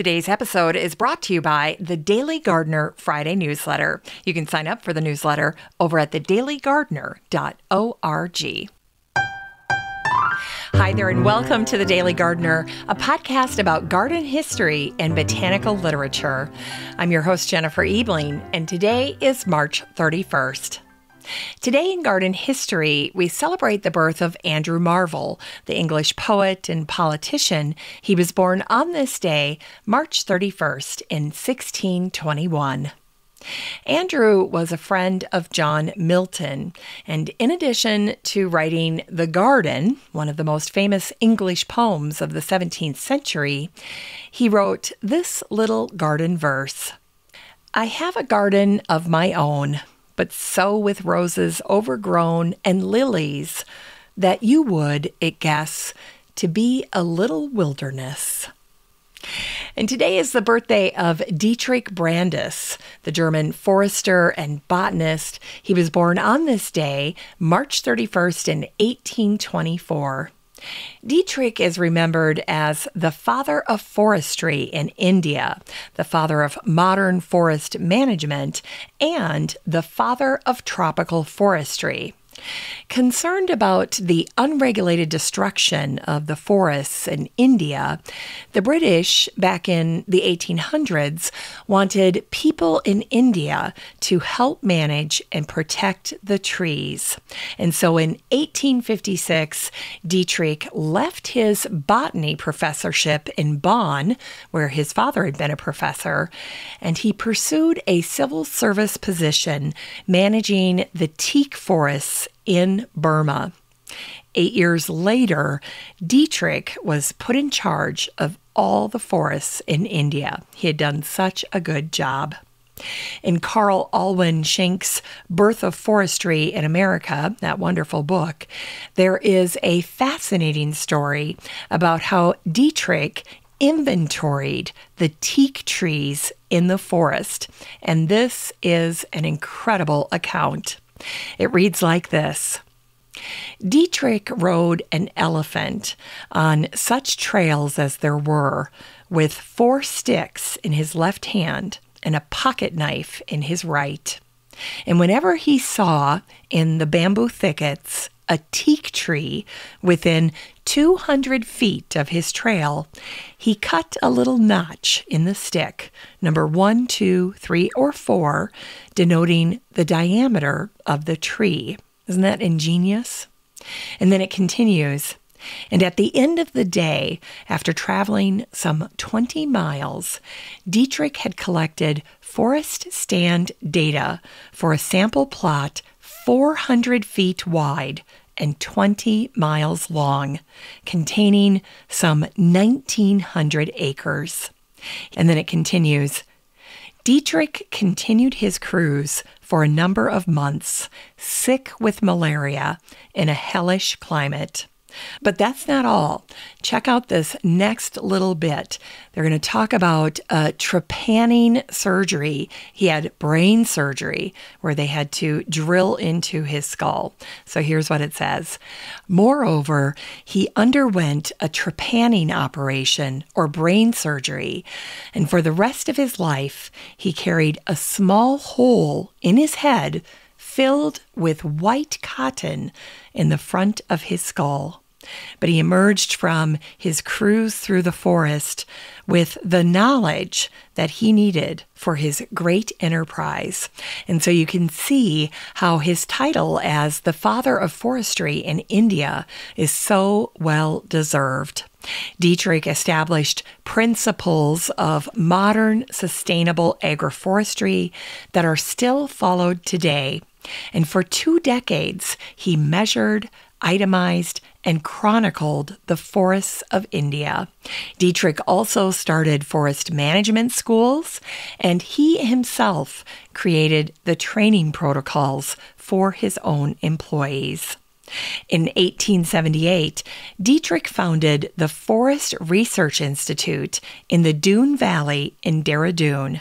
Today's episode is brought to you by the Daily Gardener Friday newsletter. You can sign up for the newsletter over at thedailygardener.org. Hi there, and welcome to The Daily Gardener, a podcast about garden history and botanical literature. I'm your host, Jennifer Ebling, and today is March 31st. Today in garden history, we celebrate the birth of Andrew Marvell, the English poet and politician. He was born on this day, March 31st, in 1621. Andrew was a friend of John Milton, and in addition to writing The Garden, one of the most famous English poems of the 17th century, he wrote this little garden verse I have a garden of my own, but so with roses overgrown and lilies that you would, it guess, to be a little wilderness. And today is the birthday of Dietrich Brandis, the German forester and botanist. He was born on this day, March 31st, in 1824. Dietrich is remembered as the father of forestry in India, the father of modern forest management, and the father of tropical forestry. Concerned about the unregulated destruction of the forests in India, the British, back in the 1800s, wanted people in India to help manage and protect the trees. And so in 1856, Dietrich left his botany professorship in Bonn, where his father had been a professor, and he pursued a civil service position managing the teak forests in Burma. Eight years later, Dietrich was put in charge of all the forests in India. He had done such a good job. In Carl Alwin Schenck's Birth of Forestry in America, that wonderful book, there is a fascinating story about how Dietrich inventoried the teak trees in the forest. And this is an incredible account. It reads like this. Dietrich rode an elephant on such trails as there were, with four sticks in his left hand and a pocket knife in his right. And whenever he saw in the bamboo thickets a teak tree within 200 feet of his trail, he cut a little notch in the stick, number one, two, three, or four, denoting the diameter of the tree. Isn't that ingenious? And then it continues. And at the end of the day, after traveling some 20 miles, Dietrich had collected forest stand data for a sample plot 400 feet wide and 20 miles long, containing some 1,900 acres. And then it continues. Dietrich continued his cruise for a number of months, sick with malaria in a hellish climate. But that's not all. Check out this next little bit. They're going to talk about uh, trepanning surgery. He had brain surgery where they had to drill into his skull. So here's what it says Moreover, he underwent a trepanning operation or brain surgery, and for the rest of his life, he carried a small hole in his head filled with white cotton in the front of his skull. But he emerged from his cruise through the forest with the knowledge that he needed for his great enterprise. And so you can see how his title as the father of forestry in India is so well deserved. Dietrich established principles of modern sustainable agroforestry that are still followed today. And for two decades, he measured, itemized, and chronicled the forests of India. Dietrich also started forest management schools, and he himself created the training protocols for his own employees. In 1878, Dietrich founded the Forest Research Institute in the Doon Valley in Dehradun.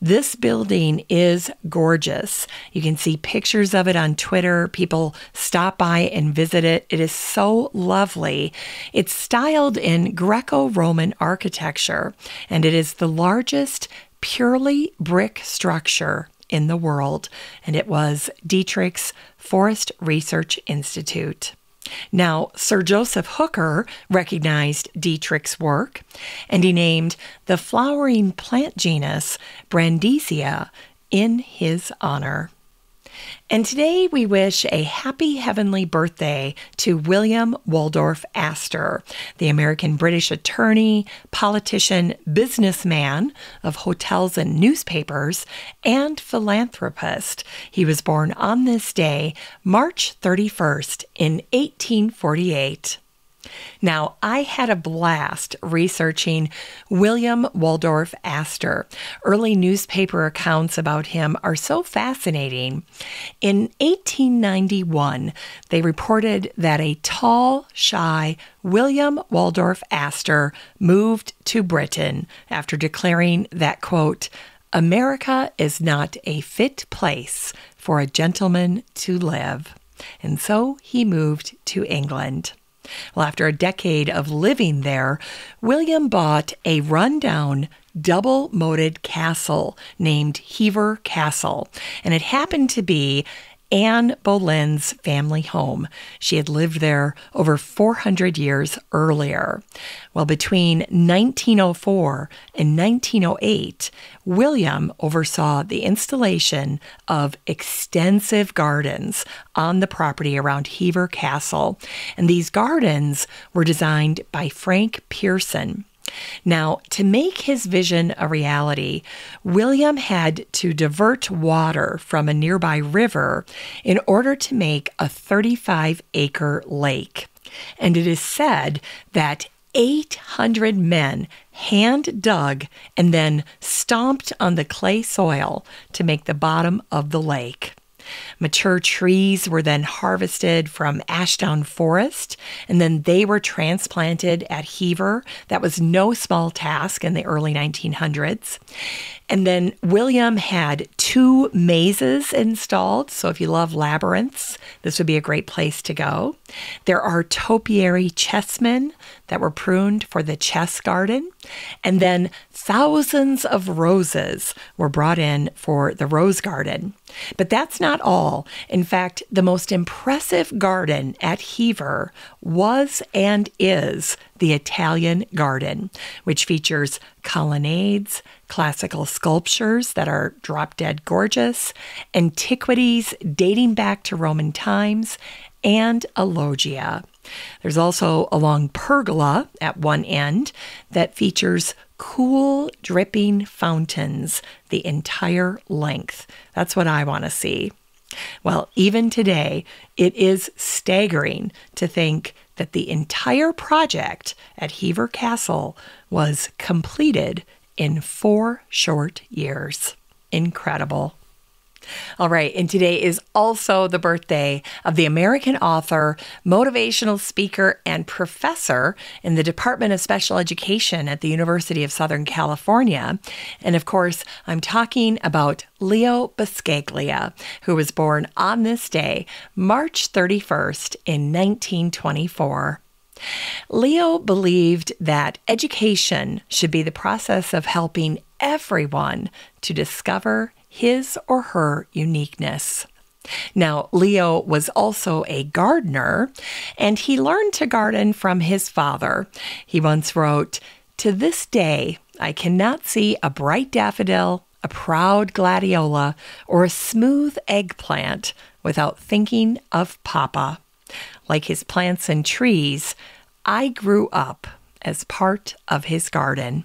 This building is gorgeous. You can see pictures of it on Twitter. People stop by and visit it. It is so lovely. It's styled in Greco Roman architecture, and it is the largest purely brick structure in the world, and it was Dietrich's Forest Research Institute. Now, Sir Joseph Hooker recognized Dietrich's work and he named the flowering plant genus Brandisia in his honor. And today we wish a happy heavenly birthday to William Waldorf Astor, the American British attorney, politician, businessman of hotels and newspapers, and philanthropist. He was born on this day, March 31st, in 1848. Now, I had a blast researching William Waldorf Astor. Early newspaper accounts about him are so fascinating. In 1891, they reported that a tall, shy William Waldorf Astor moved to Britain after declaring that, quote, America is not a fit place for a gentleman to live. And so he moved to England. Well, after a decade of living there, William bought a rundown double moated castle named Hever Castle, and it happened to be Anne Boleyn's family home. She had lived there over 400 years earlier. Well, between 1904 and 1908, William oversaw the installation of extensive gardens on the property around Hever Castle, and these gardens were designed by Frank Pearson. Now, to make his vision a reality, William had to divert water from a nearby river in order to make a 35 acre lake. And it is said that 800 men hand dug and then stomped on the clay soil to make the bottom of the lake. Mature trees were then harvested from Ashdown Forest, and then they were transplanted at Hever. That was no small task in the early 1900s. And then William had two mazes installed. So if you love labyrinths, this would be a great place to go. There are topiary chessmen that were pruned for the chess garden. And then thousands of roses were brought in for the rose garden. But that's not all. In fact, the most impressive garden at Hever was and is the Italian Garden, which features colonnades, classical sculptures that are drop dead gorgeous, antiquities dating back to Roman times, and a loggia. There's also a long pergola at one end that features cool, dripping fountains the entire length. That's what I want to see. Well, even today, it is staggering to think that the entire project at Hever Castle was completed in four short years. Incredible. All right, and today is also the birthday of the American author, motivational speaker, and professor in the Department of Special Education at the University of Southern California. And of course, I'm talking about Leo Buscaglia, who was born on this day, March 31st, in 1924. Leo believed that education should be the process of helping everyone to discover his or her uniqueness. Now, Leo was also a gardener, and he learned to garden from his father. He once wrote, To this day, I cannot see a bright daffodil, a proud gladiola, or a smooth eggplant without thinking of Papa. Like his plants and trees, I grew up as part of his garden.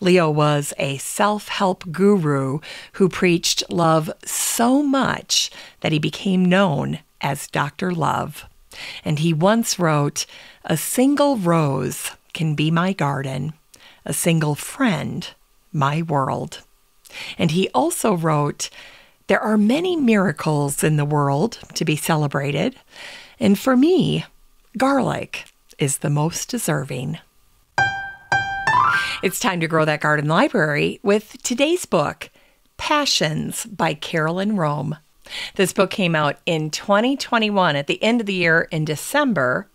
Leo was a self help guru who preached love so much that he became known as Dr. Love. And he once wrote, A single rose can be my garden, a single friend, my world. And he also wrote, There are many miracles in the world to be celebrated, and for me, garlic is the most deserving. It's time to grow that garden library with today's book, Passions by Carolyne Roehm. This book came out in 2021 at the end of the year in December,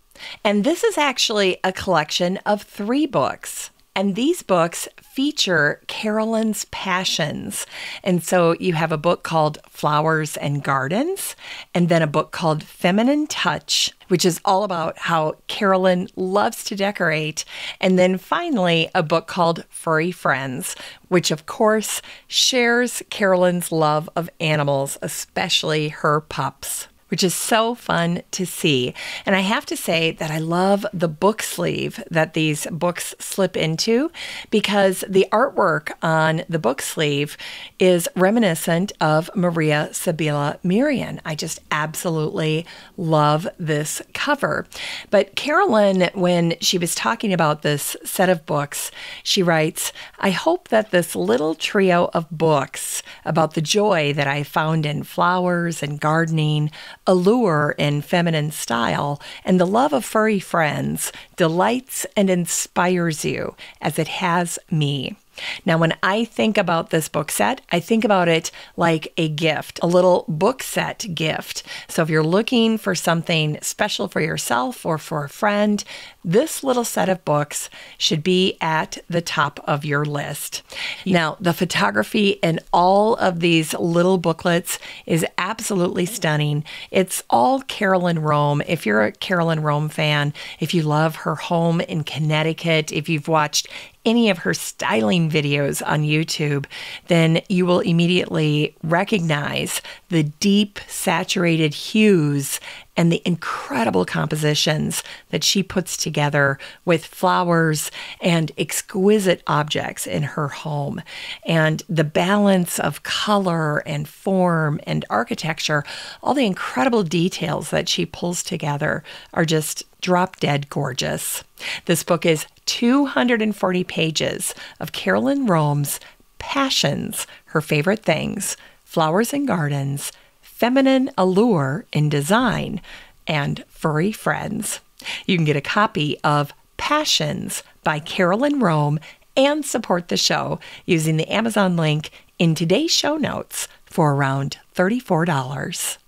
and this is actually a collection of three books. And these books feature Carolyne's passions. And so you have a book called Flowers and Gardens, and then a book called Feminine Touch, which is all about how Carolyne loves to decorate. And then finally, a book called Furry Friends, which of course shares Carolyne's love of animals, especially her pups which is so fun to see. And I have to say that I love the book sleeve that these books slip into because the artwork on the book sleeve is reminiscent of Maria Sibylla Merian. I just absolutely love this cover. But Carolyne, when she was talking about this set of books, she writes, I hope that this little trio of books about the joy that I found in flowers and gardening allure in feminine style, and the love of furry friends delights and inspires you as it has me. Now, when I think about this book set, I think about it like a gift, a little book set gift. So, if you're looking for something special for yourself or for a friend, this little set of books should be at the top of your list. Now, the photography in all of these little booklets is absolutely stunning. It's all Carolyne Roehm. If you're a Carolyne Roehm fan, if you love her home in Connecticut, if you've watched any of her styling videos on YouTube, then you will immediately recognize the deep, saturated hues and the incredible compositions that she puts together with flowers and exquisite objects in her home. And the balance of color and form and architecture, all the incredible details that she pulls together are just drop dead gorgeous. This book is 240 pages of Carolyne Roehm's passions, her favorite things, flowers and gardens, feminine allure in design, and furry friends. You can get a copy of Passions by Carolyne Roehm and support the show using the Amazon link in today's show notes for around $34.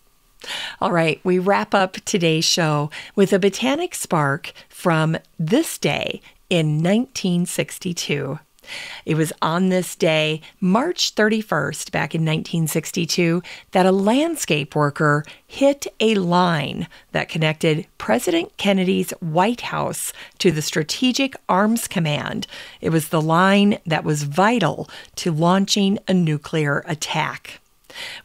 All right, we wrap up today's show with a botanic spark from this day in 1962. It was on this day, March 31st, back in 1962, that a landscape worker hit a line that connected President Kennedy's White House to the Strategic Arms Command. It was the line that was vital to launching a nuclear attack.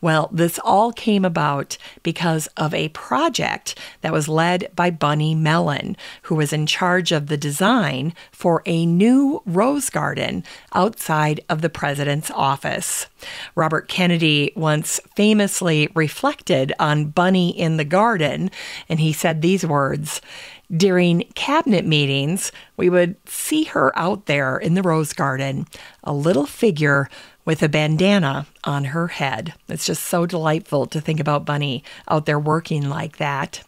Well, this all came about because of a project that was led by Bunny Mellon, who was in charge of the design for a new rose garden outside of the president's office. Robert Kennedy once famously reflected on Bunny in the garden, and he said these words. During cabinet meetings, we would see her out there in the rose garden, a little figure with a bandana on her head. It's just so delightful to think about Bunny out there working like that.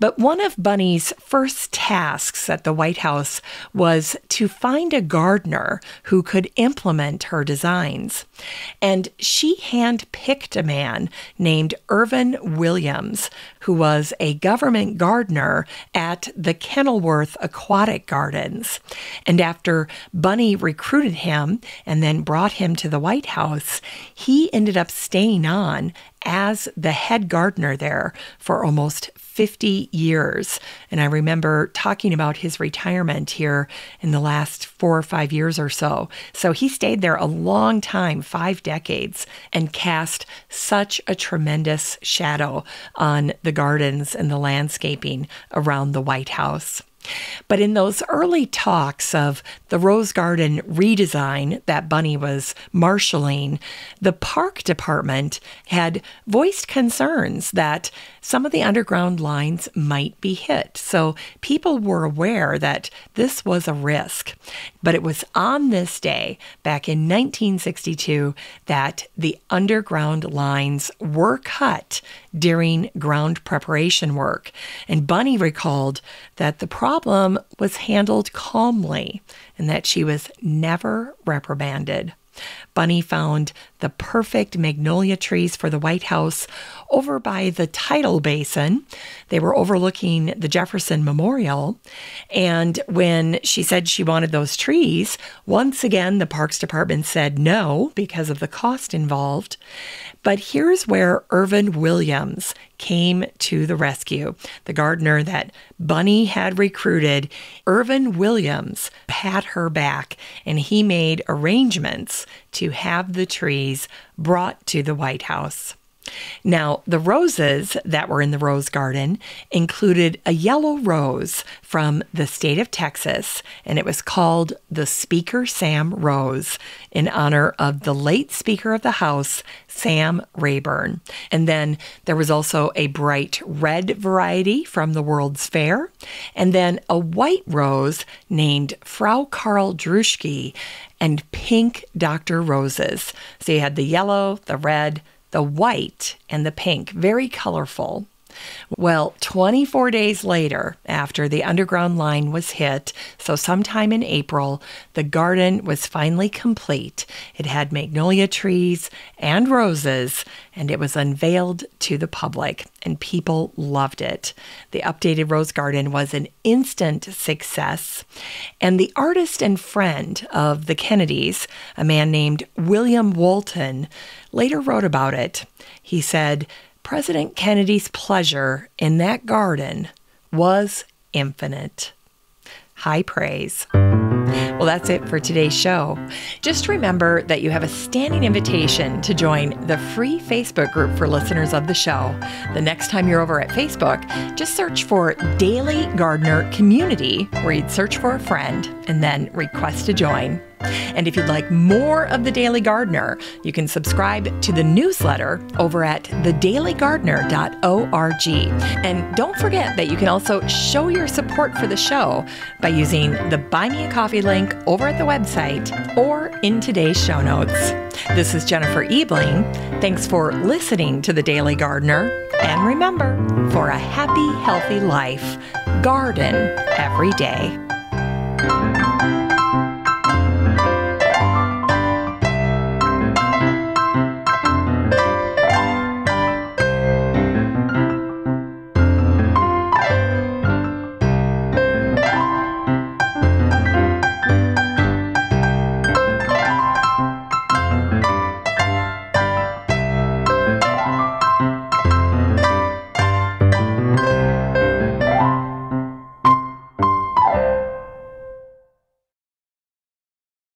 But one of Bunny's first tasks at the White House was to find a gardener who could implement her designs. And she handpicked a man named Irvin Williams, who was a government gardener at the Kenilworth Aquatic Gardens. And after Bunny recruited him and then brought him to the White House, he ended up staying on as the head gardener there for almost 50 years. And I remember talking about his retirement here in the last four or five years or so. So he stayed there a long time, five decades, and cast such a tremendous shadow on the gardens and the landscaping around the White House. But in those early talks of the Rose Garden redesign that Bunny was marshaling, the park department had voiced concerns that some of the underground lines might be hit. So people were aware that this was a risk. But it was on this day, back in 1962, that the underground lines were cut during ground preparation work. And Bunny recalled that the problem was handled calmly and that she was never reprimanded. Bunny found the perfect magnolia trees for the White House over by the tidal basin. They were overlooking the Jefferson Memorial. And when she said she wanted those trees, once again, the Parks Department said no because of the cost involved. But here's where Irvin Williams came to the rescue. The gardener that Bunny had recruited, Irvin Williams, had her back and he made arrangements to have the trees brought to the White House. Now, the roses that were in the rose garden included a yellow rose from the state of Texas, and it was called the Speaker Sam Rose in honor of the late Speaker of the House, Sam Rayburn. And then there was also a bright red variety from the World's Fair, and then a white rose named Frau Karl Druschki and pink Dr. Roses. So you had the yellow, the red, the white and the pink, very colorful. Well, 24 days later, after the underground line was hit, so sometime in April, the garden was finally complete. It had magnolia trees and roses, and it was unveiled to the public, and people loved it. The updated rose garden was an instant success, and the artist and friend of the Kennedys, a man named William Walton, later wrote about it. He said, President Kennedy's pleasure in that garden was infinite. High praise. Well, that's it for today's show. Just remember that you have a standing invitation to join the free Facebook group for listeners of the show. The next time you're over at Facebook, just search for Daily Gardener Community, where you'd search for a friend and then request to join. And if you'd like more of The Daily Gardener, you can subscribe to the newsletter over at thedailygardener.org. And don't forget that you can also show your support for the show by using the Buy Me a Coffee link over at the website or in today's show notes. This is Jennifer Ebling. Thanks for listening to The Daily Gardener. And remember, for a happy, healthy life, garden every day.